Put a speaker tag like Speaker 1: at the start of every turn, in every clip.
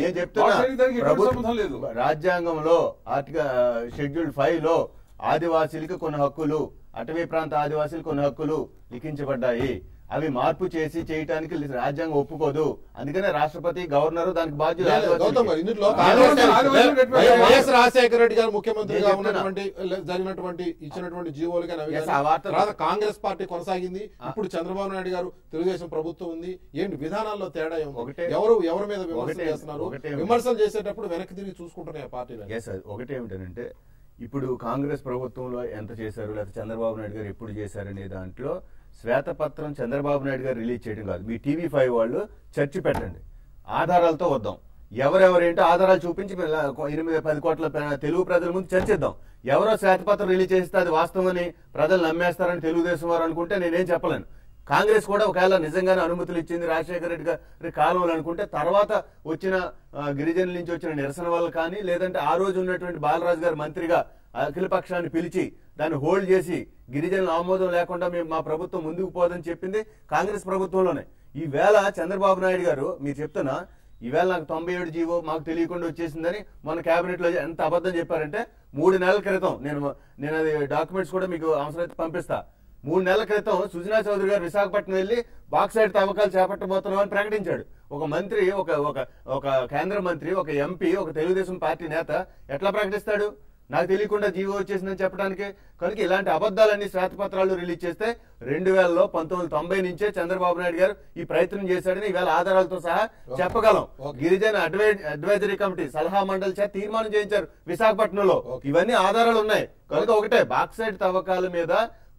Speaker 1: నేను
Speaker 2: చెప్తున్నా. రాజ్యాంగంలో ఆర్టికల్ షెడ్యూల్ ఫైవ్లో ఆదివాసీలకు కొన్ని హక్కులు అటవీ ప్రాంత ఆదివాసీలకు కొన్ని హక్కులు లిఖించబడ్డాయి. అవి మార్పు చేసి చేయటానికి రాజ్యాంగం ఒప్పుకోదు. అందుకనే రాష్ట్రపతి గవర్నర్ దానికి బాధ్యులు
Speaker 3: వైఎస్ రాజశేఖర రెడ్డి గారు ముఖ్యమంత్రిగా. ఉన్నటువంటి జరిగినటువంటి ఇచ్చినటువంటి జీవోలు కాంగ్రెస్ పార్టీ కొనసాగింది. ఇప్పుడు చంద్రబాబు నాయుడు గారు తెలుగుదేశం ప్రభుత్వం ఉంది. ఏంటి విధానాల్లో తేడా
Speaker 2: ఒకటే-
Speaker 3: ఎవరు ఎవరి మీద విమర్శలు
Speaker 2: ఒకటే-
Speaker 3: చేస్తున్నారు?
Speaker 2: ఒకటే-
Speaker 3: విమర్శలు చేసేటప్పుడు వెనక్కి తిరిగి చూసుకుంటున్నాయి పార్టీలు?
Speaker 2: ఎస్ అది ఒకటేమిటంటే ఇప్పుడు కాంగ్రెస్ ప్రభుత్వంలో ఎంత చేశారు? లేకపోతే చంద్రబాబు నాయుడు గారు ఎప్పుడు చేశారనే దాంట్లో శ్వేతపత్రం చంద్రబాబు నాయుడు గారు రిలీజ్ చేయడం కాదు. మీ టీవీ ఫైవ్ వాళ్ళు చర్చి పెట్టండి. ఆధారాలతో వద్దాం. ఎవరెవరేంటో ఆధారాలు చూపించి ఎనిమిది పది కోట్ల తెలుగు ప్రజల ముందు చర్చిద్దాం. ఎవరో శ్వేతపత్రం రిలీజ్ చేస్తే అది వాస్తవమని ప్రజలు నమ్మేస్తారని తెలుగుదేశం వారు అనుకుంటే నేనేం చెప్పలేను. కాంగ్రెస్ కూడా ఒకవేళ నిజంగానే అనుమతులు ఇచ్చింది రాజశేఖర రెడ్డి గారి కాలంలో అనుకుంటే తర్వాత వచ్చిన గిరిజనుల నుంచి వచ్చిన నిరసన వల్ల కానీ లేదంటే ఆ రోజు ఉన్నటువంటి బాలరాజు గారు మంత్రిగా అఖిలపక్షాన్ని పిలిచి దాన్ని హోల్డ్ చేసి గిరిజనుల ఆమోదం లేకుండా మేము మా ప్రభుత్వం ముందుకు పోదని చెప్పింది కాంగ్రెస్ ప్రభుత్వంలోనే. ఈవేళ చంద్రబాబు నాయుడు గారు మీరు చెప్తున్నా ఈవేళ నాకు తొంభై ఏడు జీవో మాకు తెలియకుండా వచ్చేసిందని మన కేబినెట్లో ఎంత అబద్ధం చెప్పారంటే మూడు నెలల క్రితం నేను నేను అది డాక్యుమెంట్స్ కూడా మీకు అవసరమైతే పంపిస్తా. మూడు నెలల క్రితం సుజనా చౌదరి గారు విశాఖపట్నం వెళ్ళి బాక్సైడ్ తవ్వకాలు చేపట్టబోతున్నామని ప్రకటించాడు. ఒక మంత్రి ఒక ఒక ఒక కేంద్ర మంత్రి ఒక ఎంపీ ఒక తెలుగుదేశం పార్టీ నేత ఎట్లా ప్రకటిస్తాడు? నాకు తెలియకుండా జీవో వచ్చేసిందని చెప్పడానికి. కనుక ఇలాంటి అబద్ధాలన్నీ శ్వేతపత్రాలు రిలీజ్ చేస్తే రెండు వేలలో పంతొమ్మిది తొంభై నుంచే చంద్రబాబు నాయుడు గారు ఈ ప్రయత్నం చేశాడని ఈవేళ ఆధారాలతో సహా చెప్పగలం. గిరిజన అడ్వై అడ్వైజరీ కమిటీ సలహా మండలి చేత తీర్మానం చేయించారు విశాఖపట్నంలో. ఇవన్నీ ఆధారాలు ఉన్నాయి. కనుక ఒకటే బాక్సైడ్ తవ్వకాల మీద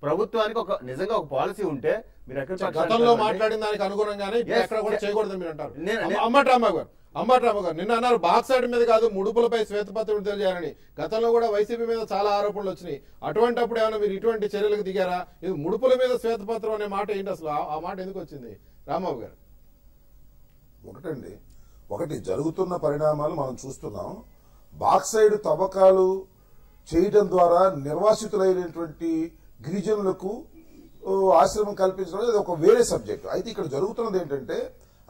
Speaker 2: ప్రభుత్వానికి ఒక నిజంగా ఒక పాలసీ ఉంటే మీరు ఎక్కడ
Speaker 3: గతంలో. మాట్లాడిన దానికి అనుగుణంగానే ఎక్కడ కూడా. చేయకూడదని మీరు అంటారు.
Speaker 2: నేను-
Speaker 3: అమ్మ- అంబట్రామ గారు అంబట్రామ గారు నిన్న అన్నారు బాక్సైడ్ మీద కాదు ముడుపులపై శ్వేతపత్రం విడుదల చేయాలని. గతంలో కూడా వైసీపీ మీద చాలా ఆరోపణలు వచ్చినాయి. అటువంటిప్పుడు ఏమైనా మీరు ఇటువంటి చర్యలకు దిగారా? ఇది ముడుపుల మీద శ్వేతపత్రం అనే మాట ఏంటి అసలు? ఆ- మాట ఎందుకు వచ్చింది? రాంబాబు గారు.
Speaker 4: ఒకటండి ఒకటి జరుగుతున్న పరిణామాలు మనం చూస్తున్నాం. బాక్సైడ్ తవ్వకాలు చేయడం ద్వారా నిర్వాసితులైనటువంటి గిరిజనులకు ఆశ్రమం కల్పించడం అది ఒక వేరే సబ్జెక్ట్. అయితే ఇక్కడ జరుగుతున్నది ఏంటంటే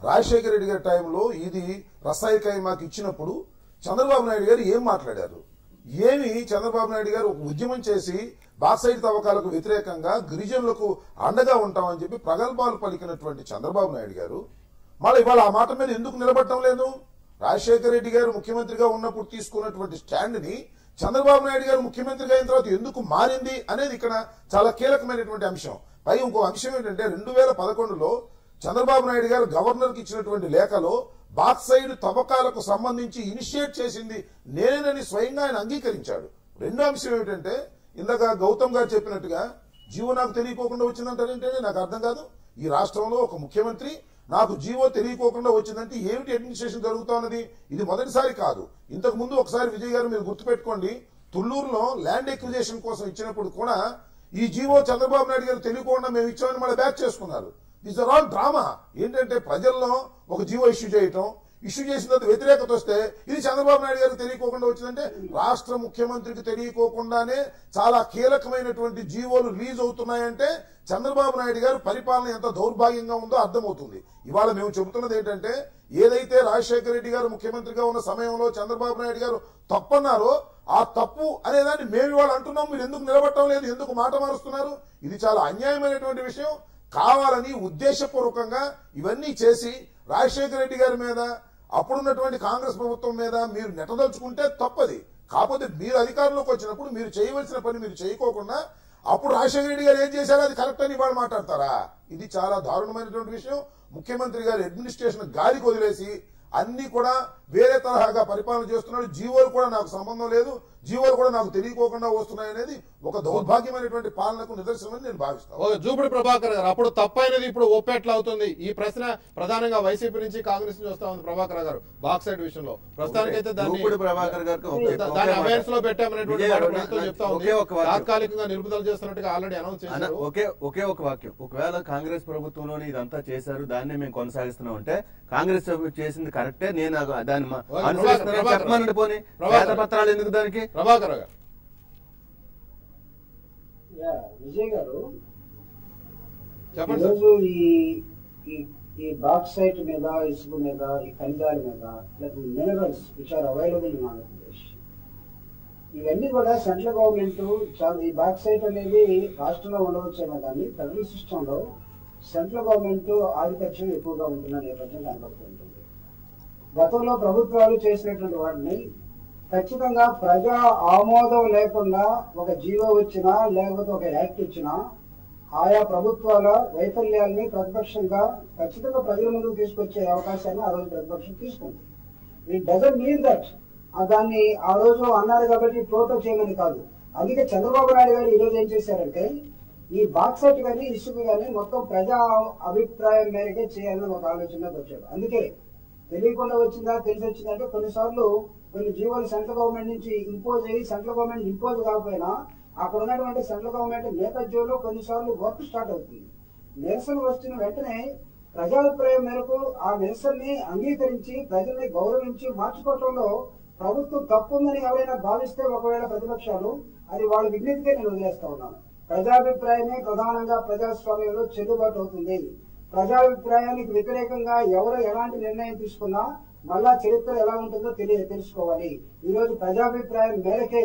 Speaker 4: రాజశేఖర రెడ్డి గారి టైంలో ఇది రసాయకాయ మాకు ఇచ్చినప్పుడు చంద్రబాబు నాయుడు గారు ఏం మాట్లాడారు? ఏమి చంద్రబాబు నాయుడు గారు ఒక ఉద్యమం చేసి బాక్సైడ్ తవ్వకాలకు వ్యతిరేకంగా గిరిజనులకు అండగా ఉంటామని చెప్పి ప్రగల్భాలు పలికినటువంటి చంద్రబాబు నాయుడు గారు మళ్ళీ ఇవాళ ఆ మాట మీద ఎందుకు నిలబడటం లేదు? రాజశేఖర రెడ్డి గారు ముఖ్యమంత్రిగా ఉన్నప్పుడు తీసుకున్నటువంటి స్టాండ్ని చంద్రబాబు నాయుడు గారు ముఖ్యమంత్రిగా అయిన తర్వాత ఎందుకు మారింది అనేది ఇక్కడ చాలా కీలకమైనటువంటి అంశం. పై ఇంకో అంశం ఏంటంటే రెండు వేల పదకొండులో చంద్రబాబు నాయుడు గారు గవర్నర్కి ఇచ్చినటువంటి లేఖలో బాక్సైడ్ తవ్వకాలకు సంబంధించి ఇనిషియేట్ చేసింది నేనేనని స్వయంగా ఆయన అంగీకరించాడు. రెండో అంశం ఏమిటంటే ఇందాక గౌతమ్ గారు చెప్పినట్టుగా జీవో నాకు తెలియకోకుండా వచ్చిందంటారేంటే నాకు అర్థం కాదు. ఈ రాష్ట్రంలో ఒక ముఖ్యమంత్రి నాకు జీవో తెలియకోకుండా వచ్చిందంటే ఏమిటి అడ్మినిస్ట్రేషన్ జరుగుతున్నది ఇది మొదటిసారి కాదు. ఇంతకు ముందు ఒకసారి విజయ్ గారు మీరు గుర్తుపెట్టుకోండి తుళ్ళూరులో ల్యాండ్ ఎక్విజేషన్ కోసం ఇచ్చినప్పుడు కూడా ఈ జీవో చంద్రబాబు నాయుడు గారు తెలియకుండా మేము ఇచ్చామని మళ్ళీ బ్యాక్ చేసుకున్నారు. దీస్ ఆర్ ఆల్ డ్రామా ఏంటంటే ప్రజల్లో ఒక జీవో ఇష్యూ చేయటం ఇష్యూ చేసిన తర్వాత వ్యతిరేకత వస్తే ఇది చంద్రబాబు నాయుడు గారికి తెలియకోకుండా వచ్చిందంటే రాష్ట్ర ముఖ్యమంత్రికి తెలియకోకుండానే చాలా కీలకమైనటువంటి జీవోలు రిలీజ్ అవుతున్నాయంటే చంద్రబాబు నాయుడు గారు పరిపాలన ఎంత దౌర్భాగ్యంగా ఉందో అర్థమవుతుంది. ఇవాళ మేము చెబుతున్నది ఏంటంటే ఏదైతే రాజశేఖర రెడ్డి గారు ముఖ్యమంత్రిగా ఉన్న సమయంలో చంద్రబాబు నాయుడు గారు తప్పన్నారో ఆ తప్పు అనేదాన్ని మేము ఇవాళ అంటున్నాం. మీరు ఎందుకు నిలబడటం లేదు? ఎందుకు మాట మారుస్తున్నారు? ఇది చాలా అన్యాయమైనటువంటి విషయం. కావాలని ఉద్దేశపూర్వకంగా ఇవన్నీ చేసి రాజశేఖర రెడ్డి గారి మీద అప్పుడున్నటువంటి కాంగ్రెస్ ప్రభుత్వం మీద మీరు నెట్టదలుచుకుంటే తప్పది. కాకపోతే మీరు అధికారంలోకి వచ్చినప్పుడు మీరు చేయవలసిన పని మీరు చేయకోకుండా అప్పుడు రాజశేఖర రెడ్డి గారు ఏం చేశారో? అది కరెక్ట్ అని ఇవాళ మాట్లాడతారా? ఇది చాలా దారుణమైనటువంటి విషయం. ముఖ్యమంత్రి గారి అడ్మినిస్ట్రేషన్ గాలికి వదిలేసి అన్ని కూడా వేరే తరహాగా పరిపాలన చేస్తున్నాడు. జీవోలు కూడా నాకు సంబంధం లేదు. జీవోలు కూడా నాకు తెలియకోకుండా వస్తున్నాయి అనేది ఒక దౌర్భాగ్యమైనటువంటి పాలనకు నిదర్శనమని నేను భావిస్తాను
Speaker 3: జూపిడి ప్రభాకర్ గారు అప్పుడు తప్పైనది ఇప్పుడు ఒప్పేట్లా అవుతుంది. ఈ ప్రశ్న ప్రధానంగా వైసీపీ నుంచి కాంగ్రెస్ నుంచి వస్తా ఉంది ప్రభాకర్ గారు బాక్సైడ్ విషయంలో. ప్రస్తుతానికైతే దాన్ని
Speaker 2: ప్రభాకర్.
Speaker 3: అవేర్స్లో పెట్టామనేటువంటి చెప్తా ఉంది. తాత్కాలికంగా నిలుపుదల చేస్తున్నట్టుగా ఆల్రెడీ అనౌన్స్
Speaker 2: అన్న,
Speaker 3: చేశారు.
Speaker 2: ఒకే ఒకే ఒక వాక్యం. ఒకవేళ కాంగ్రెస్ ప్రభుత్వంలోనే ఇదంతా చేశారు దాన్నే మేము కొనసాగిస్తున్నాం అంటే కాంగ్రెస్ ప్రభుత్వం చేసింది కరెక్టే. నేను దాన్ని అనుసరిస్తున్నాను. చెప్పమనండి పోనీ. పత్రాలు ఎందుకు దానికి?
Speaker 3: ప్రభాకర్ గారు.
Speaker 5: యా, విజయ్ గారు. ఈరోజు ఈ ఈ
Speaker 1: బాక్సైట్ మీద ఇసుక మీద ఈ ఖనిజాల మీద లేకపోతే minerals which are available in Andhra Pradesh ఇవన్నీ కూడా సెంట్రల్ గవర్నమెంట్ చాలా ఈ బాక్సైట్ అనేది రాష్ట్రంలో ఉండవచ్చేమో కానీ ఫెడరల్ సిస్టంలో సెంట్రల్ గవర్నమెంట్ ఆధిపత్యం ఎక్కువగా ఉంటున్న నేపథ్యం కనబడుతుంటుంది గతంలో ప్రభుత్వాలు చేసినటువంటి వాటిని ఖచ్చితంగా ప్రజా ఆమోదం లేకుండా ఒక జీవో వచ్చినా లేకపోతే ఒక యాక్ట్ ఇచ్చినా ఆయా ప్రభుత్వాల వైఫల్యాల్ని ప్రతిపక్షంగా ఖచ్చితంగా ప్రజల ముందుకు తీసుకొచ్చే అవకాశాన్ని ఆ రోజు ప్రతిపక్షం తీసుకుంది. ఇట్ డజన్ మీన్ దట్ దాన్ని ఆ రోజు అన్నారు కాబట్టి టోటల్ చేయమని కాదు. అందుకే చంద్రబాబు నాయుడు గారు ఈ రోజు ఏం చేశారంటే ఈ బాక్సెట్ కానీ ఇసుక కానీ మొత్తం ప్రజా అభిప్రాయం మేరకే చేయాలని ఒక ఆలోచనలోకి వచ్చాడు అందుకే తెలియకుండా వచ్చిందా తెలిసి వచ్చిందంటే కొన్నిసార్లు కొన్ని జీవోలు సెంట్రల్ గవర్నమెంట్ నుంచి ఇంపోజ్ అయ్యి సెంట్రల్ గవర్నమెంట్ ఇంపోజ్ కాకపోయినా అక్కడ ఉన్నటువంటి సెంట్రల్ గవర్నమెంట్ నేపథ్యంలో కొన్నిసార్లు వర్క్ స్టార్ట్ అవుతుంది. నిరసన వస్తున్న వెంటనే ప్రజాభిప్రాయం మేరకు ఆ నిరసనని అంగీకరించి ప్రజల్ని గౌరవించి మార్చుకోవటంలో ప్రభుత్వం తప్పుందని ఎవరైనా భావిస్తే ఒకవేళ ప్రతిపక్షాలు అది వాళ్ళ విజ్ఞతకే నేను వదిలేస్తా ఉన్నాను. ప్రజాభిప్రాయమే ప్రధానంగా ప్రజాస్వామ్యంలో చెల్లుబాటు అవుతుంది. ప్రజాభిప్రాయానికి వ్యతిరేకంగా ఎవరు ఎలాంటి నిర్ణయం తీసుకున్నా మళ్ళా చరిత్ర ఎలా ఉంటుందో తెలియ తెలుసుకోవాలి. ఈ రోజు ప్రజాభిప్రాయం మేరకే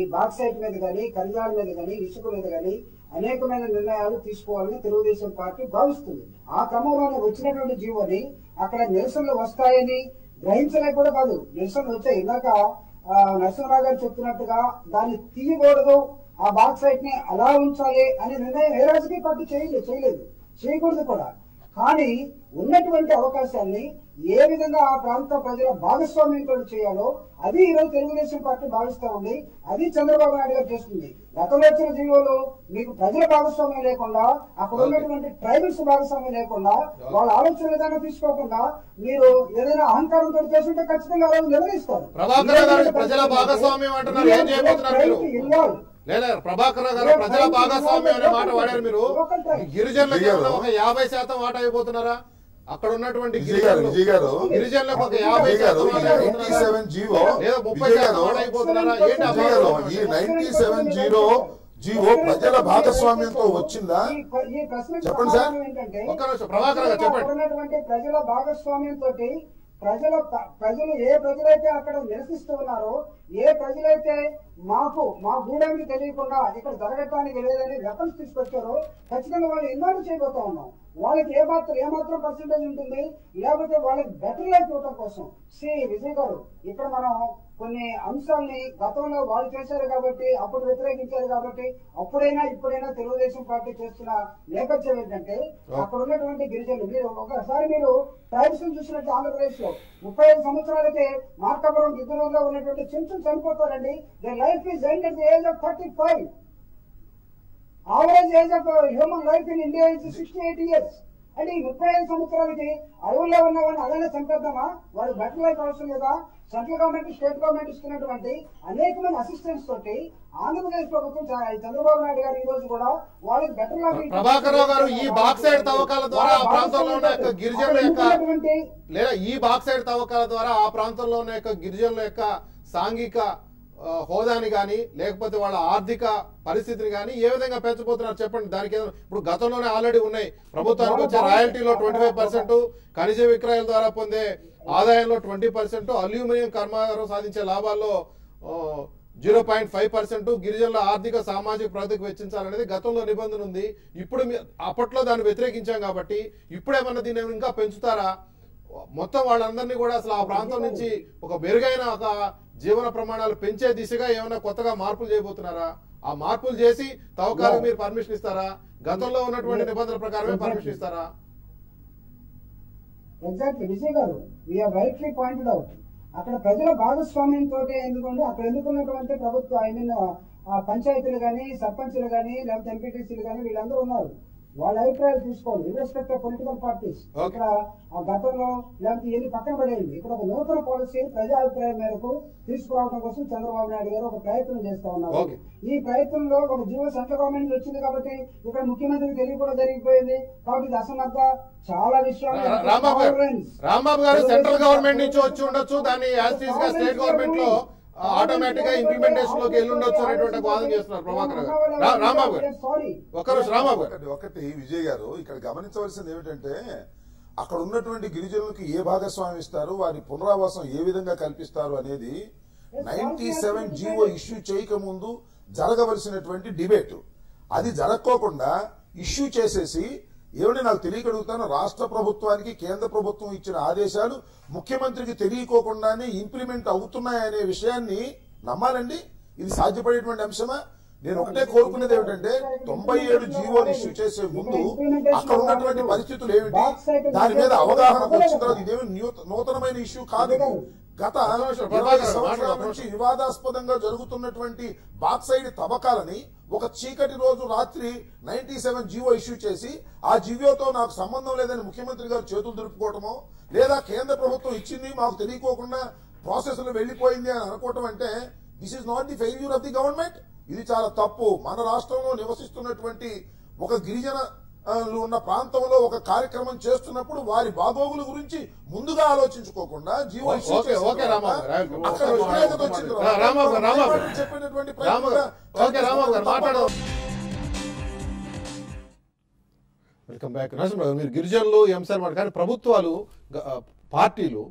Speaker 1: ఈ బాక్సైట్ మీద కానీ ఖనిజాల మీద కానీ ఇసుక మీద కానీ అనేకమైన నిర్ణయాలు తీసుకోవాలని తెలుగుదేశం పార్టీ భావిస్తుంది. ఆ క్రమంలోనే వచ్చినటువంటి జీవోని అక్కడ నిరసనలు వస్తాయని గ్రహించలేక కూడా కాదు. నిరసనలు వచ్చాయి. ఇందాక నరసింహరావు గారు చెప్తున్నట్టుగా దాన్ని తీయకూడదు ఆ బాక్సైట్ని అలా ఉంచాలి అనే నిర్ణయం ఏ రాజకీయ పార్టీ చేయలేదు చేయలేదు. చేయకూడదు కూడా. కానీ ఉన్నటువంటి అవకాశాన్ని ఏ విధంగా ఆ ప్రాంత ప్రజల భాగస్వామ్యంతో చేయాలో అది ఈరోజు తెలుగుదేశం పార్టీ భావిస్తా ఉంది. అది చంద్రబాబు నాయుడు గారు చేస్తుంది. గతంలో వచ్చిన జీవోలు మీకు ప్రజల భాగస్వామ్యం లేకుండా అక్కడ ఉన్నటువంటి ట్రైబల్స్ భాగస్వామ్యం లేకుండా వాళ్ళ ఆలోచన విధానం తీసుకోకుండా మీరు ఏదైనా అహంకారంతో చేస్తుంటే ఖచ్చితంగా వాళ్ళు నిర్వహిస్తారు
Speaker 3: ప్రభాకర్ లేదా ప్రభాకర్ గారు ప్రజల భాగస్వామ్యం అనే మాట వాడారు మీరు గిరిజనులకు ఒక యాభై శాతం వాటా అయిపోతున్నారా అక్కడ ఉన్నటువంటి గిరిజనులకు ఒక యాభై శాతం అయిపోతున్నారా?
Speaker 4: సెవెన్ జీవో
Speaker 3: లేదా ముప్పై
Speaker 4: విజయ్
Speaker 3: శాతం
Speaker 4: గారు
Speaker 3: వాటా అయిపోతున్నారా ఏంటి?
Speaker 4: ఈ నైన్టీ సెవెన్ జీరో జీవో ప్రజల భాగస్వామ్యంతో వచ్చిందా చెప్పండి సార్.
Speaker 3: ఒక్క నిమిషం, ప్రభాకర్ గారు చెప్పండి.
Speaker 1: ప్రజల భాగస్వామ్యం తోటి ప్రజల ప్రజలు ఏ ప్రజలైతే అక్కడ నివసిస్తూ ఉన్నారో ఏ ప్రజలైతే మాకు మా గూడెంకి తెలియకుండా ఇక్కడ జరగటానికి లేదని వెపన్స్ తీసుకొచ్చారో ఖచ్చితంగా వాళ్ళు ఇన్వాల్వ్ చేయబోతా ఉన్నాం. వాళ్ళకి ఏ మాత్రం ఏ మాత్రం పర్సెంటేజ్ ఉంటుంది? లేకపోతే వాళ్ళకి బెటర్ లైఫ్ ఇవ్వడం కోసం. సి విజయ్ గారు ఇక్కడ మనం కొన్ని అంశాల్ని గతంలో వాళ్ళు చేశారు కాబట్టి అప్పుడు వ్యతిరేకించారు కాబట్టి అప్పుడైనా ఇప్పుడైనా తెలుగుదేశం పార్టీ చేస్తున్న నేపథ్యం ఏంటంటే అక్కడ ఉన్నటువంటి గిరిజనులు మీరు ఒకసారి మీరు ట్రైబ్స్ చూసినట్టు ఆంధ్రప్రదేశ్లో ముప్పై ఐదు సంవత్సరాలకే మార్కాపురం గిద్దరంలో ఉన్నటువంటి చిన్న చనిపోతారండి. The life is end at the age of thirty five age of human life in India is sixty eight years అంటే ఈ ముప్పై ఐదు సంవత్సరాలకి అడవుల్లో ఉన్న వాడిని అలానే చంపేద్దామా? వాడు బెటర్ లైఫ్ అవసరం లేదా? సెంట్రల్ గవర్నమెంట్ స్టేట్ గవర్నమెంట్ ఇస్తున్నటువంటి అనేకమైన అసిస్టెన్స్ తోటి ఆంధ్రప్రదేశ్ ప్రభుత్వం చంద్రబాబు నాయుడు గారు ఈ రోజు కూడా వాళ్ళకి బెటర్ లైఫ్
Speaker 3: ప్రభాకర్ గారు ఈ బాక్సైడ్ తవ్వకాల ద్వారా ఆ ప్రాంతంలో ఉన్న యొక్క గిరిజనుల యొక్క లేదా ఈ బాక్సైడ్ తవ్వకాల ద్వారా ఆ ప్రాంతంలో ఉన్న యొక్క గిరిజనుల యొక్క సాంఘిక హోదాని కానీ లేకపోతే వాళ్ళ ఆర్థిక పరిస్థితిని కానీ ఏ విధంగా పెంచబోతున్నారు చెప్పండి. దానికి ఇప్పుడు గతంలోనే ఆల్రెడీ ఉన్నాయి. ప్రభుత్వానికి వచ్చే రాయల్టీలో ట్వంటీ ఫైవ్ పర్సెంట్ ఖనిజ విక్రయాల ద్వారా పొందే ఆదాయంలో ట్వంటీ పర్సెంట్ అల్యూమినియం కర్మాగారం సాధించే లాభాల్లో జీరో పాయింట్ ఫైవ్ పర్సెంట్ గిరిజనుల ఆర్థిక సామాజిక ప్రగతికి వెచ్చించాలనేది గతంలో నిబంధన ఉంది. ఇప్పుడు అప్పట్లో దాన్ని వ్యతిరేకించాం కాబట్టి ఇప్పుడేమన్నా దీన్ని ఇంకా పెంచుతారా? మొత్తం వాళ్ళందరినీ కూడా అసలు ఆ ప్రాంతం నుంచి ఒక మెరుగైన ఒక జీవన ప్రమాణాలు పెంచే దిశగా ఏమైనా కొత్తగా మార్పులు చేయబోతున్నారా? ఆ మార్పులు చేసి తవ్వకాలకు మీరు పర్మిషన్ ఇస్తారా? గతంలో ఉన్నటువంటి నిబంధనల ప్రకారమే పర్మిషన్ ఇస్తారా?
Speaker 1: ఎగ్జాక్ట్లీ విజయ్ గారు రైట్లీ పాయింటెడ్ అవుట్ అక్కడ ప్రజల భాగస్వామ్యం తోటి ఎందుకంటే అక్కడ ఎందుకున్నటువంటి ప్రభుత్వ ఐ మీన్ పంచాయతీలు కానీ సర్పంచులు కానీ లేకపోతే ఎంపీటీసీలు కానీ వీళ్ళందరూ ఉన్నారు. వాళ్ళ అభిప్రాయాలు తీసుకోవాలి ఇర్రెస్పెక్ట్ ఆఫ్ పొలిటికల్ పార్టీస్. ఇక్కడ ఆ గతంలో లేకపోతే ఎన్ని పక్కన పడేయండి. ఇక్కడ ఒక నూతన పాలసీ ప్రజా అభిప్రాయం మేరకు తీసుకురావడం కోసం చంద్రబాబు నాయుడు గారు ఒక ప్రయత్నం చేస్తా ఉన్నారు. ఈ ప్రయత్నంలో ఒక జీవో సెంట్రల్ గవర్నమెంట్ వచ్చింది కాబట్టి ఇక్కడ ముఖ్యమంత్రికి తెలియకుండా జరిగిపోయింది. కాబట్టి ఇది అసమర్థ చాలా విషయాలు.
Speaker 3: రాంబాబు గారు సెంట్రల్ గవర్నమెంట్ నుంచి వచ్చి ఉండొచ్చు. దాన్ని యాజ్గా స్టేట్ గవర్నమెంట్లో ఆటోమేటిక్గా ఇంప్లిమెంటేషన్లోకి వెళ్ళి ఉండొచ్చు అనేటువంటి వాదన చేస్తున్నారు ప్రభాకర్ గారు. రా- రాంబాబు గారు. రాంబాబు గారు.
Speaker 4: ఒకటి విజయ్ గారు ఇక్కడ గమనించవలసింది ఏమిటంటే అక్కడ ఉన్నటువంటి గిరిజనులకు ఏ భాగస్వామ్యం ఇస్తారు వారి పునరావాసం ఏ విధంగా కల్పిస్తారు అనేది నైన్టీ సెవెన్ జీవో ఇష్యూ చేయకముందు జరగవలసినటువంటి డిబేట్. అది జరగకోకుండా ఇష్యూ చేసేసి ఏమంటే నాకు తెలియగలుగుతాను రాష్ట్ర ప్రభుత్వానికి కేంద్ర ప్రభుత్వం ఇచ్చిన ఆదేశాలు ముఖ్యమంత్రికి తెలియకోకుండానే ఇంప్లిమెంట్ అవుతున్నాయనే విషయాన్ని నమ్మాలండి. ఇది సాధ్యపడేటువంటి అంశమా? నేను ఒకటే కోరుకునేది ఏమిటంటే తొంభై ఏడు జీవోలు ఇష్యూ చేసే ముందు అక్కడ ఉన్నటువంటి పరిస్థితులు ఏమిటి? దాని మీద అవగాహన వచ్చిన తర్వాత ఇదేమి నూతనమైన ఇష్యూ కాదు. గత ఇరవై సంవత్సరాల నుంచి వివాదాస్పదంగా జరుగుతున్నటువంటి బాక్సైడ్ తవ్వకాలని ఒక చీకటి రోజు రాత్రి నైన్టీ సెవెన్ జీవో ఇష్యూ చేసి ఆ జీవోతో నాకు సంబంధం లేదని ముఖ్యమంత్రి గారు చేతులు దులుపుకోవటమో లేదా కేంద్ర ప్రభుత్వం ఇచ్చింది మాకు తెలియకోకుండా ప్రాసెస్లో వెళ్ళిపోయింది అని అనుకోవటం అంటే this is not the failure of the government. ఇది చాలా తప్పు. మన రాష్ట్రంలో నివసిస్తున్నటువంటి ఒక గిరిజన ఉన్న ప్రాంతంలో ఒక కార్యక్రమం చేస్తున్నప్పుడు వారి బాగోగుల గురించి ముందుగా ఆలోచించుకోకుండా జీవో చెప్పినటువంటి
Speaker 3: వెల్కమ్ బ్యాక్. నరసింహరావు మీరు గిరిజనులు మాట కానీ ప్రభుత్వాలు పార్టీలు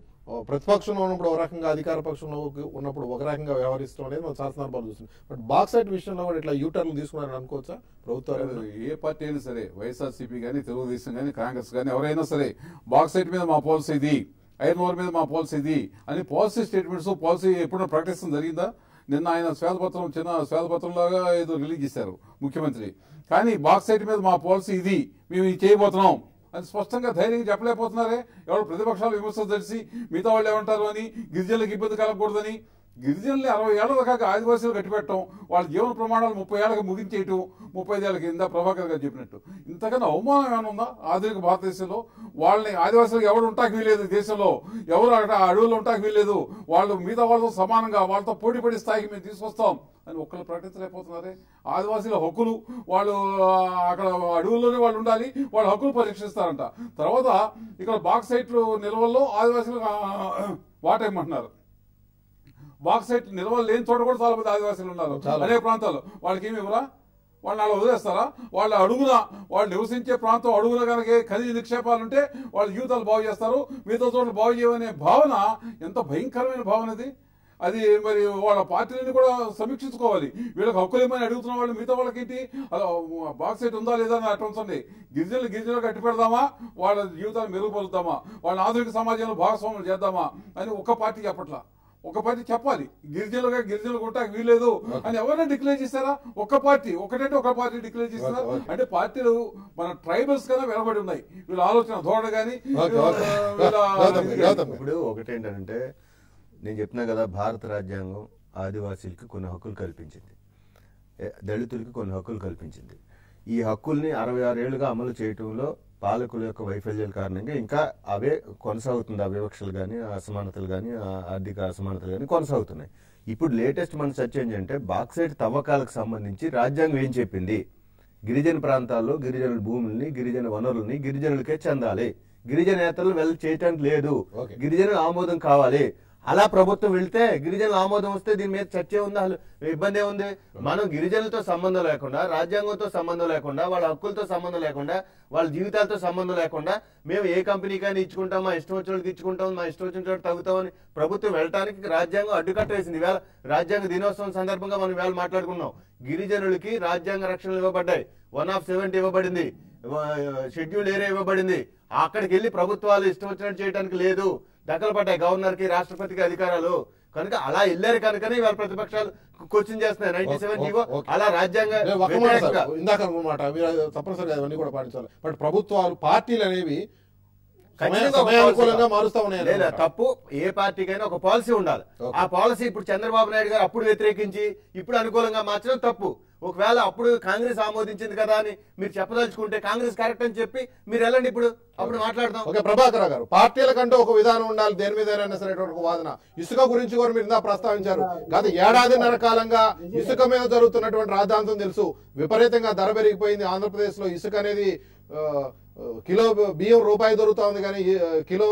Speaker 3: ప్రతిపక్షంలో ఉన్నప్పుడు ఒక రకంగా అధికార పక్షంలో ఉన్నప్పుడు ఒక రకంగా వ్యవహరిస్తాం అనేది మనం చాలా సందర్భాలు చూస్తున్నాం. బట్ బాక్సైట్ విషయంలో కూడా ఇట్లా యూటర్న్ తీసుకున్నారని అనుకోవచ్చా? ప్రభుత్వాలు
Speaker 5: లేదు, ఏ పార్టీ అయినా సరే వైఎస్ఆర్సీపీ కానీ తెలుగుదేశం కానీ కాంగ్రెస్ కానీ ఎవరైనా సరే బాక్సైట్ మీద మా పాలసీ ఇది ఐరన్ ఓర్ మీద మా పాలసీ ఇది అని పాలసీ స్టేట్మెంట్స్ పాలసీ ఎప్పుడైనా ప్రకటించడం జరిగిందా? నిన్న ఆయన శ్వేతపత్రం చిన్న శ్వేతపత్రంలాగా ఏదో రిలీజ్ చేశారు ముఖ్యమంత్రి. కానీ బాక్సైట్ మీద మా పాలసీ ఇది మేము ఇది చేయబోతున్నాం. అని స్పష్టంగా ధైర్యంగా చెప్పలేకపోతున్నారే. ఎవరు ప్రతిపక్షాలు విమర్శలు తెలిసి మిగతా వాళ్ళు ఏమంటారు అని గిరిజనులకు ఇబ్బంది కలగకూడదని గిరిజనులు అరవై ఏళ్ళ దాకా ఆదివాసీలు కట్టిపెట్టడం వాళ్ళ జీవన ప్రమాణాలు ముప్పై ఏళ్ళకి ముగించేయటం ముప్పై ఐదేళ్ళకి ఇందా ప్రభాకర్ గారు చెప్పినట్టు. ఇంతకన్నా అవమానం ఏమైనా ఉందా? ఆధునిక భారతదేశంలో వాళ్ళని ఆదివాసీలకు ఎవరు ఉంటాకి వీలేదు దేశంలో. ఎవరు అక్కడ అడవులు ఉంటాకి వీలేదు వాళ్ళు మిగతా వాళ్ళతో సమానంగా వాళ్ళతో పోటీ పడే స్థాయికి మేము తీసుకొస్తాం అని ఒక్కళ్ళు ప్రకటించలేకపోతున్నారే. ఆదివాసీల హక్కులు వాళ్ళు అక్కడ అడవుల్లోనే వాళ్ళు ఉండాలి వాళ్ళ హక్కులు పరీక్షిస్తారంట తర్వాత ఇక్కడ బాక్సైట్లు నిల్వల్లో ఆదివాసీలు వాటేమంటున్నారు బాక్సైట్ నిల్వలు లేని చోట కూడా చాలా మంది ఆదివాసీలు ఉన్నారు. అనేక ప్రాంతాల్లో. వాళ్ళకి ఏమి ఇవ్వరా? వాళ్ళని అలా వదిలేస్తారా? వాళ్ళ అడుగున? వాళ్ళు నివసించే ప్రాంతం అడుగున కనుక ఖనిజ నిక్షేపాలు ఉంటే వాళ్ళ జీవితాలు బాగు చేస్తారు? మిగతా చోట్ల బాగు చేయమనే భావన ఎంత భయంకరమైన భావన అది? అది మరి వాళ్ళ పార్టీలని కూడా సమీక్షించుకోవాలి. వీళ్ళకి హక్కులు ఏమని అడుగుతున్న వాళ్ళు మిగతా వాళ్ళకేంటి? అలా బాక్సైట్ ఉందా లేదా అని అటు ఉంచండి. గిరిజనులు గిరిజనులు కట్టి పెడదామా? వాళ్ళ జీవితాలు మెరుగుపరుద్దామా? వాళ్ళ ఆధునిక సమాజంలో భాగస్వాములు చేద్దామా? అని ఒక పార్టీ చెప్పట్లా. ఒక పార్టీ చెప్పాలి. గిరిజనులుగా గిరిజనులు ఉంటాకి వీలేదు అని ఎవరైనా డిక్లేర్ చేస్తారా? ఒక పార్టీ ఒకటంటే ఒక పార్టీ డిక్లేర్ చేస్తారా. అంటే పార్టీలు మన ట్రైబల్స్ కన్నా వెనబడి ఉన్నాయి. వీళ్ళ ఆలోచన ధోరణి కానీ.
Speaker 2: ఇప్పుడు ఒకటేంటంటే నేను చెప్తున్నా కదా భారత రాజ్యాంగం ఆదివాసీలకి కొన్ని హక్కులు కల్పించింది. దళితులకి కొన్ని హక్కులు కల్పించింది. ఈ హక్కుల్ని అరవై ఆరు ఏళ్ళుగా అమలు చేయటంలో పాలకుల యొక్క వైఫల్యాల కారణంగా ఇంకా అవే కొనసాగుతుంది. ఆ వివక్షలు కానీ అసమానతలు కానీ ఆర్థిక అసమానతలు కానీ కొనసాగుతున్నాయి. ఇప్పుడు లేటెస్ట్ మన చర్చ ఏంటంటే బాక్సైట్ తవ్వకాలకు సంబంధించి రాజ్యాంగం ఏం చెప్పింది? గిరిజన ప్రాంతాల్లో గిరిజనుల భూముల్ని గిరిజన వనరుల్ని గిరిజనులకే చెందాలి. గిరిజన నేతలు వెళ్ళి చేయటానికి లేదు. గిరిజనుల ఆమోదం కావాలి. అలా ప్రభుత్వం వెళ్తే గిరిజనుల ఆమోదం వస్తే దీని మీద చర్చ ఉందా? ఇబ్బంది ఏముంది మనం గిరిజనులతో సంబంధం లేకుండా రాజ్యాంగంతో సంబంధం లేకుండా వాళ్ళ హక్కులతో సంబంధం లేకుండా వాళ్ళ జీవితాలతో సంబంధం లేకుండా మేము ఏ కంపెనీకైనా ఇచ్చుకుంటాం మా ఇష్టం వచ్చిన ఇచ్చుకుంటాం మా ఇష్టం వచ్చిన చోట తగ్గుతామని ప్రభుత్వం వెళ్ళటానికి రాజ్యాంగం అడ్డుకట్ట వేసింది. వేళ రాజ్యాంగ దినోత్సవం సందర్భంగా మనం వేళ మాట్లాడుకున్నాం. గిరిజనులకి రాజ్యాంగ రక్షణలు ఇవ్వబడ్డాయి. వన్ ఆఫ్ సెవెంటీ ఇవ్వబడింది. షెడ్యూల్ ఏరియా ఇవ్వబడింది. అక్కడికి వెళ్ళి ప్రభుత్వాలు ఇష్టం వచ్చినట్టు చేయడానికి లేదు. దక్కలు పడ్డాయి గవర్నర్కి రాష్ట్రపతికి అధికారాలు కనుక అలా వెళ్ళారు కనుకనే ఇవాళ ప్రతిపక్షాలు క్వశ్చన్ చేస్తున్నాయి నైన్టీ సెవెన్ జీవో. అలా రాజ్యాంగ
Speaker 3: ఇందాక అది తప్పనిసరిగా అవన్నీ కూడా పాటించాలి బట్ ప్రభుత్వాలు పార్టీలు అనేవి.
Speaker 2: తప్పు ఏ పార్టీకైనా ఒక పాలసీ ఉండాలి. ఆ పాలసీ ఇప్పుడు చంద్రబాబు నాయుడు గారు అప్పుడు వ్యతిరేకించి ఇప్పుడు అనుకూలంగా మార్చడం తప్పు ఒకవేళ అప్పుడు కాంగ్రెస్ ఆమోదించింది కదా అని మీరు చెప్పదలుచుకుంటే కాంగ్రెస్ కరెక్ట్ అని చెప్పి మీరు వెళ్ళండి ఇప్పుడు. అప్పుడు మాట్లాడదాం.
Speaker 3: ఓకే ప్రభాకర్ గారు పార్టీల కంటే ఒక విధానం ఉండాలి దేని మీద సరే ఒక వాదన. ఇసుక గురించి కూడా మీరు ఇందా ప్రస్తావించారు. గత ఏడాదిన్నర కాలంగా ఇసుక మీద జరుగుతున్నటువంటి రాద్ధాంతం తెలుసు. విపరీతంగా ధర పెరిగిపోయింది. ఆంధ్రప్రదేశ్లో ఇసుక అనేది కిలో బియ్యం రూపాయి దొరుకుతా ఉంది కానీ కిలో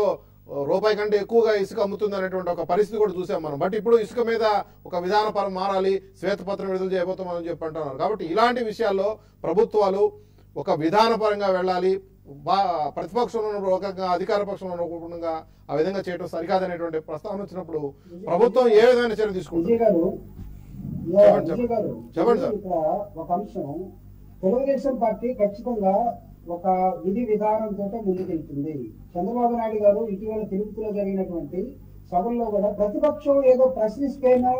Speaker 3: రూపాయి కంటే ఎక్కువగా ఇసుక అమ్ముతుంది అనేటువంటి ఒక పరిస్థితి కూడా చూసాం మనం. బట్ ఇప్పుడు ఇసుక మీద ఒక విధానపరం మారాలి శ్వేతపత్రం విడుదల చేయబోతామని చెప్పి అంటున్నారు. కాబట్టి ఇలాంటి విషయాల్లో ప్రభుత్వాలు ఒక విధానపరంగా వెళ్ళాలి. బా ప్రతిపక్షంలో రకంగా అధికార పక్షంలో ఉన్నప్పుడు ఆ విధంగా చేయడం సరికాదనేటువంటి ప్రస్తావన వచ్చినప్పుడు ప్రభుత్వం ఏ విధమైన చర్య తీసుకుంటుంది? చెప్పండి, సార్.
Speaker 1: ఒక అంశం. తెలుగుదేశం పార్టీ ఖచ్చితంగా ఒక విధి విధానంతో ముందుకెళ్తుంది. చంద్రబాబు నాయుడు గారు ఇటీవల తిరుపతిలో జరిగినటువంటి సభల్లో కూడా ప్రతిపక్షం ఏదో ప్రశ్నిస్తేనో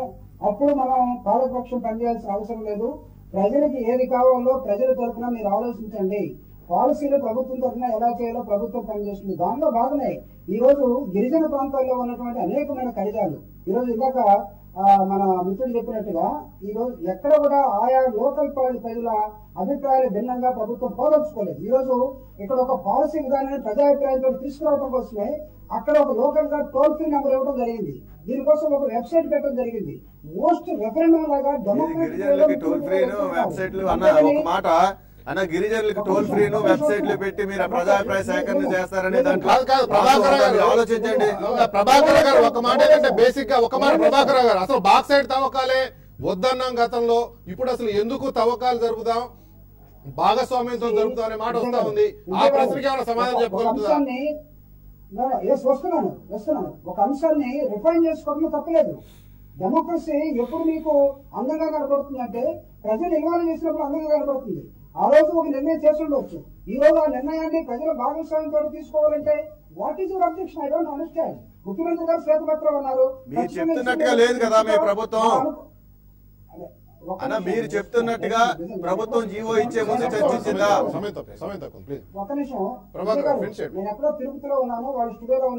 Speaker 1: అప్పుడు మనం పాలకపక్షం పనిచేయాల్సిన అవసరం లేదు. ప్రజలకి ఏది కావాలో ప్రజల తరఫున మీరు ఆలోచించండి. పాలసీలు ప్రభుత్వం తరఫున ఎలా చేయాలో ప్రభుత్వం పనిచేస్తుంది. దానిలో భాగమే ఈ రోజు గిరిజన ప్రాంతాల్లో ఉన్నటువంటి అనేకమైన ఖనిజాలు. ఈ రోజు ఇందాక మన మిత్రుడు చెప్పినట్టుగా ఈ రోజు ఎక్కడ కూడా ఆయా లోకల్ ప్ర- ప్రజల అభిప్రాయాలు భిన్నంగా ప్రభుత్వం పోదలుచుకోలేదు ఈ రోజు ఇక్కడ ఒక పాలసీ విధానాన్ని ప్రజాభిప్రాయంతో తీసుకురావడం కోసమే అక్కడ ఒక లోకల్గా టోల్ ఫ్రీ నెంబర్ ఇవ్వడం జరిగింది. దీనికోసం ఒక వెబ్సైట్ పెట్టడం జరిగింది. మోస్ట్ రెఫరెండం లాగా లో
Speaker 2: టోల్
Speaker 1: ముందుకు
Speaker 2: వెబ్సైట్లు అన్న ఒక మాట అన్న గిరిజనులకి టోల్ ఫ్రీను వెబ్సైట్లు పెట్టి మీరు ప్రజాభిప్రాయ సేకరణ చేస్తారనే దాంట్లో ఆలోచించండి.
Speaker 3: ప్రభాకర్ గారు ఒక మాట ఏంటంటే బేసిక్గా ఒక మాట ప్రభాకర్ గారు. అసలు బాక్సైడ్ తవ్వకాలే వద్దన్నాం గతంలో. ఇప్పుడు అసలు ఎందుకు తవ్వకాలు జరుపుదాం? భాగస్వామ్యంతో జరుపుతాం అనే మాట వస్తా ఉంది. ఆ ప్రశ్నకి ఏమైనా సమాధానం చెప్పగలుగుతుందా
Speaker 1: వస్తున్నాను వస్తున్నాను. ఒక అంశాన్ని రిఫైన్ చేసుకోవడం తప్పలేదు. డెమోక్రసీ ఎప్పుడు మీకు అందంగా కనబడుతుందంటే ప్రజలు ఇన్వాల్వ్ చేసినప్పుడు అందంగా కనబడుతుంది. ఆ రోజు ఒక నిర్ణయం చేసి ఉండవచ్చు ఈ రోజు ఆ నిర్ణయాన్ని ప్రజల భాగస్వామ్యంతో తీసుకోవాలంటే what is your objection I don't understand ముఖ్యమంత్రి గారు శ్వేతపత్రం అన్నారు.
Speaker 2: మీరు చెప్తున్నట్టుగా లేదు కదా మీ ప్రభుత్వం. అన్న. మీరు చెప్తున్నట్టుగా ప్రభుత్వం జీవో ఇచ్చే ముందు చర్చించిందా.
Speaker 1: నేను తిరుపతిలో ఉన్నాను వాళ్ళు స్టూడియోలో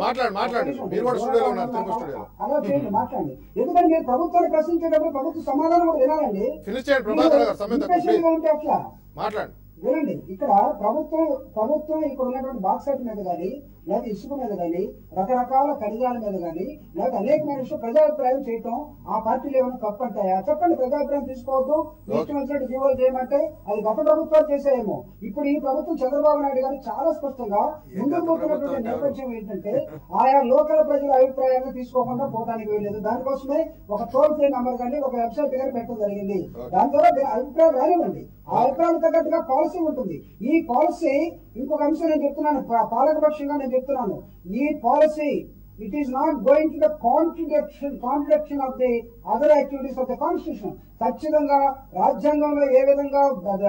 Speaker 3: మాట్లాడు, మాట్లాడు.
Speaker 1: ఒక నిమిషం.
Speaker 3: మీరు కూడా స్టూడియోలో ఉన్నారు, తిరుపతి
Speaker 1: అలా-
Speaker 3: స్టూడియోలో.
Speaker 1: అలా చేయండి మాట్లాడండి ఎందుకంటే మీరు ప్రభుత్వాన్ని ప్రశ్నించేటప్పుడు ప్రభుత్వ సమాధానం కూడా వినాలండి
Speaker 3: ఫినిష్ చేయండి ప్రభాకర్ గారు సమయం తక్కువ
Speaker 1: ఇంప్రెషన్గా
Speaker 3: ప్లీజ్
Speaker 1: ఉంటే అట్లా
Speaker 3: మాట్లాడండి
Speaker 1: వినండి ఇక్కడ ప్రభుత్వం ప్రభుత్వం ఇక్కడ ఉన్నటువంటి బాక్సైట్ మీద కానీ లేదా ఇసుక మీద కానీ రకరకాల ఖనిజాల మీద కానీ లేదా అనేకమైన విషయం ప్రజాభిప్రాయం చేయటం ఆ పార్టీలు ఏమైనా తప్పంటాయా చెప్పండి ప్రజాభిప్రాయం తీసుకోవద్దు. ఇష్టం వచ్చినట్టు జీవోలు చేయమంటే అది గత ప్రభుత్వాలు చేసేయేమో ఇప్పుడు ఈ ప్రభుత్వం చంద్రబాబు నాయుడు గారు చాలా స్పష్టంగా ముందుకు పోతున్నటువంటి నేపథ్యం ఏంటంటే ఆయా లోకల్ ప్రజల అభిప్రాయాన్ని తీసుకోకుండా పోవడానికి వీల్లేదు. దానికోసమే ఒక టోల్ ఫ్రీ నంబర్ కానీ ఒక వెబ్సైట్ కానీ పెట్టడం జరిగింది. దాని ద్వారా అభిప్రాయం రానివ్వండి. ఆ అభిప్రాయాలు తగ్గట్టుగా పాలసీ ఉంటుంది. ఈ పాలసీ ఇంకొక అంశం నేను చెప్తున్నాను. పాలకపక్షంగా నేను చెప్తున్నాను ఈ policy it is not going to the contradiction contradiction of the other activities of the constitution ఖచ్చితంగా రాజ్యాంగంలో ఏ విధంగా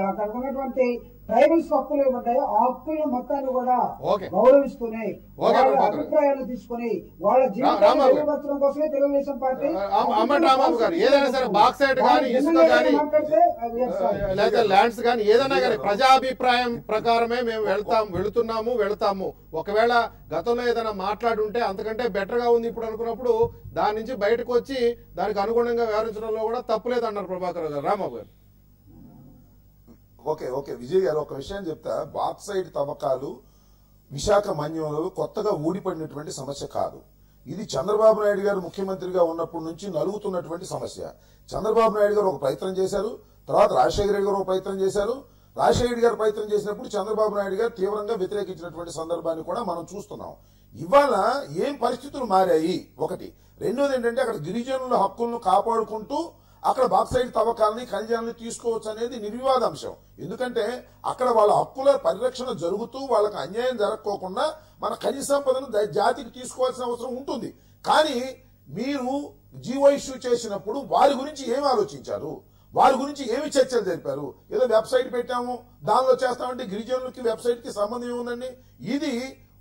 Speaker 1: అక్కడ ఉన్నటువంటి ట్రైబల్స్ హక్కులు ఇవ్వబడ్డాయో ఆ హక్కుల మొత్తాన్ని కూడా. గౌరవిస్తూనే వాళ్ళ. అభిప్రాయాలు తీసుకుని వాళ్ళ జీవితాన్ని. మెరుగుపరచడం కోసమే తెలుగుదేశం పార్టీ
Speaker 3: ఏదైనా సరే బాక్సైట్ కానీ ఇసుక. లేదా ల్యాండ్స్ కానీ ఏదైనా కానీ ప్రజాభిప్రాయం ప్రకారమే మేము వెళ్తాం వెళుతున్నాము వెళతాము ఒకవేళ గతంలో ఏదైనా మాట్లాడుంటే అంతకంటే బెటర్గా ఉంది ఇప్పుడు అనుకున్నప్పుడు దాని నుంచి బయటకు వచ్చి దానికి అనుగుణంగా వ్యవహరించడంలో కూడా తప్పులేదు అన్నారు ప్రభాకర్ గారు రాంబాబు గారు.
Speaker 4: Okay okay. విజయ్ గారు ఒక విషయం చెప్తా. బాక్సైడ్ తవ్వకాలు విశాఖ మన్యంలో కొత్తగా ఊడిపడినటువంటి సమస్య కాదు. ఇది చంద్రబాబు నాయుడు గారు ముఖ్యమంత్రిగా ఉన్నప్పటి నుంచి నలుగుతున్నటువంటి సమస్య. చంద్రబాబు నాయుడు గారు ఒక ప్రయత్నం చేశారు తర్వాత రాజశేఖర రెడ్డి గారు ఒక ప్రయత్నం చేశారు. రాజశేఖర గారు ప్రయత్నం చేసినప్పుడు చంద్రబాబు నాయుడు గారు తీవ్రంగా వ్యతిరేకించినటువంటి సందర్భాన్ని కూడా మనం చూస్తున్నాం. ఇవాళ ఏం పరిస్థితులు మారాయి? ఒకటి. రెండోది ఏంటంటే అక్కడ గిరిజనుల హక్కులను కాపాడుకుంటూ అక్కడ బాక్సైడ్ తవ్వకాలని ఖనిజాలని తీసుకోవచ్చు అనేది నిర్వివాద అంశం ఎందుకంటే అక్కడ వాళ్ళ హక్కుల పరిరక్షణ జరుగుతూ వాళ్ళకి అన్యాయం జరగకోకుండా మన ఖనిజ సంపదను జాతికి తీసుకోవాల్సిన అవసరం ఉంటుంది. కానీ మీరు జీవో ఇష్యూ చేసినప్పుడు వారి గురించి ఏమి ఆలోచించారు? వారి గురించి ఏమి చర్చలు జరిపారు? ఏదో వెబ్సైట్ పెట్టాము దానిలో చేస్తామంటే గిరిజనులకి వెబ్సైట్కి సంబంధం ఏముందండి? ఇది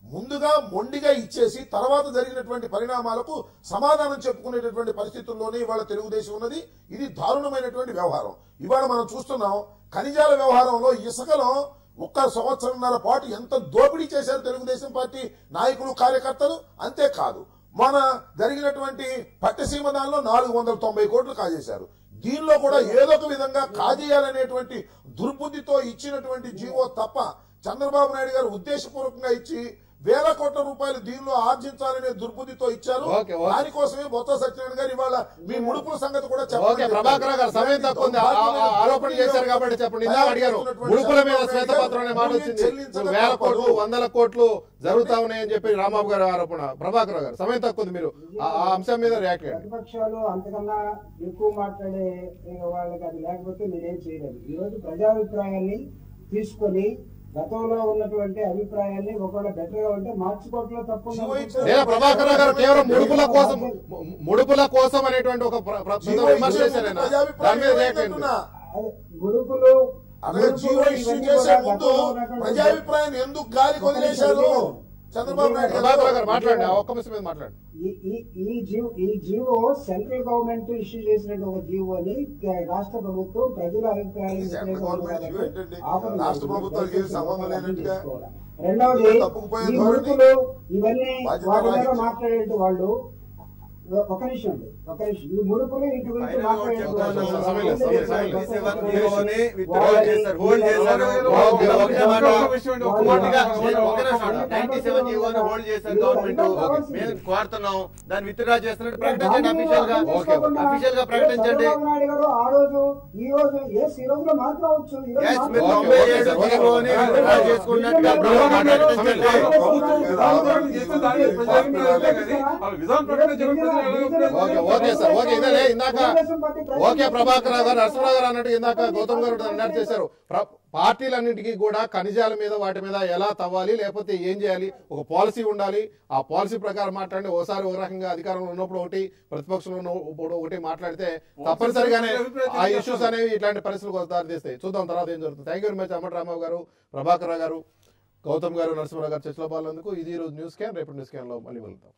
Speaker 4: ముందుగా మొండిగా ఇచ్చేసి తర్వాత జరిగినటువంటి పరిణామాలకు సమాధానం చెప్పుకునేటటువంటి పరిస్థితుల్లోనే ఇవాళ తెలుగుదేశం ఉన్నది. ఇది దారుణమైనటువంటి వ్యవహారం. ఇవాళ మనం చూస్తున్నాం ఖనిజాల వ్యవహారంలో ఇసుకలో ఒక్క సంవత్సరంన్నర పాటు ఎంత దోపిడీ చేశారు తెలుగుదేశం పార్టీ నాయకులు కార్యకర్తలు? అంతేకాదు మన జరిగినటువంటి పట్టసీమ దానిలో నాలుగు వందల తొంభై కోట్లు కాజేశారు. దీనిలో కూడా ఏదో ఒక విధంగా కాజేయాలనేటువంటి దుర్బుద్ధితో ఇచ్చినటువంటి జీవో తప్ప చంద్రబాబు నాయుడు గారు ఉద్దేశపూర్వకంగా ఇచ్చి వేల కోట్ల రూపాయలు దీనిలో ఆర్జించాలనే దుర్బుద్ధితో ఇచ్చారు. దానికోసమే బొత్స సత్యనారాయణ గారు ఇవాళ మీ ముడుపుల సంగతి కూడా
Speaker 3: ఓకే ప్రభాకర్ గారు సమయం తక్కువ ఉంది. ఆ- ఆ- ఆ ఆరోపణ చేశారు కాబట్టి చెప్పండి. అడిగారు ముడుపుల మీద శ్వేతపత్రం వేల కోట్లు వందల కోట్లు జరుగుతా ఉన్నాయని చెప్పి రాంబాబు గారు ఆరోపణ. ప్రభాకర్ గారు సమయం తక్కువ ఉంది మీరు ఆ అంశం మీద రియాక్ట్
Speaker 1: ప్రతిపక్షాలు అంతకన్నా ఎక్కువ మాట్లాడే వాళ్ళకి అది లేకపోతే నేనేం చేయలేదు. ఈ రోజు ప్రజాభిప్రాయాన్ని తీసుకొని గతంలో ఉన్నటువంటి అభిప్రాయాన్ని ఒకవేళ బెటర్గా ఉంటే మార్చుకోవట్లో తప్పు
Speaker 3: లేదా ప్రభాకర్ గారు కేవలం ముడుపుల కోసం ముడుపుల కోసం అనేటువంటి ఒక విమర్శ? అయ్యండి.
Speaker 1: అదే
Speaker 4: జీవో ఇష్యూ చేసే ముందు
Speaker 1: గతంలో ఉన్నటువంటి-
Speaker 4: ప్రజాభిప్రాయం ఎందుకు గాలి వదిలేశారు చంద్రబాబు నాయుడు
Speaker 3: ప్రభాకర్ రావు గారు
Speaker 4: గారు
Speaker 3: మాట్లాడండి ఆ ఒక్క విషయం మీద మాట్లాడండి
Speaker 1: ఈ ఈ ఈ జీవో ఈ జీవో సెంట్రల్ గవర్నమెంట్ ఇష్యూ చేసినట్టు ఒక జీవో అని రాష్ట్ర ప్రభుత్వం ప్రజల అభిప్రాయాలు
Speaker 4: రాష్ట్ర ప్రభుత్వానికి సంబంధం లేనట్టుగా?
Speaker 1: రెండవది ఇవన్నీ. మాట్లాడే వాళ్ళు ఒక నిమిషం అండి ఒక నిమిషం ఈ ముడుపులు ఇంటి గురించి
Speaker 2: ఫైనల్
Speaker 1: మాట్లాడే
Speaker 2: ఓట్
Speaker 1: వాళ్ళు
Speaker 2: చెప్తాను.
Speaker 3: సమయం లేదు, సమయం- సమయం లేదు.
Speaker 2: సెవెన్ జీవోని withdraw
Speaker 1: వాళ్ళని-
Speaker 2: చేశారు, hold చేశారు.
Speaker 1: వాళ్ళని-
Speaker 2: ఓకే, ఒకటే మాట.
Speaker 5: ఒక్క విషయం అండి, ఒక్క మాట.
Speaker 2: పూర్తిగా నేను ఒక నిమిషం. 97 జీవోని hold చేశారు గవర్నమెంట్ మేము కోరుతున్నాం దాన్ని విత్డ్రా చేస్తున్నట్టు ప్రకటించండి అఫీషియల్గా గా ప్రకటించండి
Speaker 1: ఆ రోజు ఈ రోజు ఎస్ ఈ రోజులో మాట్లాడవచ్చు ఈ రోజు
Speaker 2: Yes, మీరు
Speaker 3: ఓకే,
Speaker 2: తొంభై
Speaker 3: ఓకే,
Speaker 2: ఏడు
Speaker 3: సార్, ఓకే.
Speaker 2: జీవోని withdraw చేసుకున్నట్టుగా ప్రకటించండి.
Speaker 5: ప్రభుత్వం విధాన ప్రకటన చేస్తే
Speaker 3: ఓకే ఓకే సార్ ఓకే ఇదే ఇందాక ఓకే ప్రభాకర్ రావు గారు నరసింహరావు గారు అన్నట్టు ఇందాక గౌతమ్ గారు అన్నట్టు చేశారు. ప్ర- పార్టీలన్నింటికీ కూడా ఖనిజాల మీద వాటి మీద ఎలా తవ్వాలి లేకపోతే ఏం చేయాలి ఒక పాలసీ ఉండాలి ఆ పాలసీ ప్రకారం మాట్లాడి ఓసారి ఒక రకంగా అధికారంలో ఉన్నప్పుడు ఒకటి ప్రతిపక్షంలో ఉన్నప్పుడు ఒకటి మాట్లాడితే తప్పనిసరిగానే ఆ ఇష్యూస్ అనేవి ఇట్లాంటి పరిస్థితులకు దారితీస్తాయి చూద్దాం తర్వాత ఏం జరుగుతుంది. థ్యాంక్ యూ వెరీ మచ్ అమ్మటి గారు ప్రభాకర్ గారు గౌతమ్ గారు నరసింహరావు గారు చర్చలో పాల్గొందుకు ఇది ఈ రోజు న్యూస్ క్యాన్ రేపు న్యూస్ క్యాన్లో మళ్ళీ వెళ్తాం